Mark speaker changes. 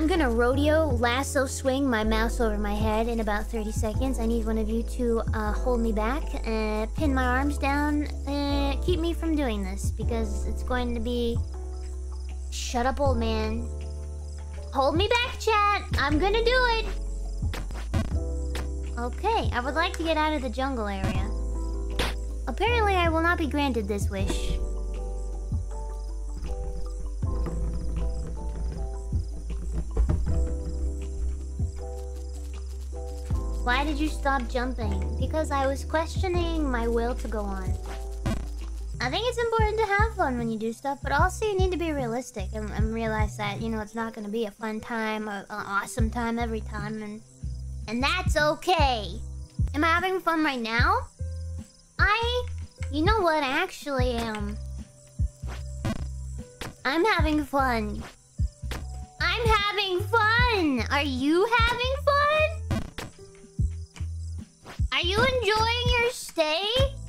Speaker 1: I'm gonna rodeo lasso swing my mouse over my head in about 30 seconds. I need one of you to uh, hold me back, uh, pin my arms down, uh, keep me from doing this because it's going to be. Shut up, old man. Hold me back, chat. I'm gonna do it. Okay, I would like to get out of the jungle area. Apparently, I will not be granted this wish. Why did you stop jumping? Because I was questioning my will to go on. I think it's important to have fun when you do stuff, but also you need to be realistic and, and realize that, you know, it's not going to be a fun time or an awesome time every time, and and that's okay. Am I having fun right now? I... You know what? I actually am. I'm having fun. I'm having fun! Are you having fun? Are you enjoying your stay?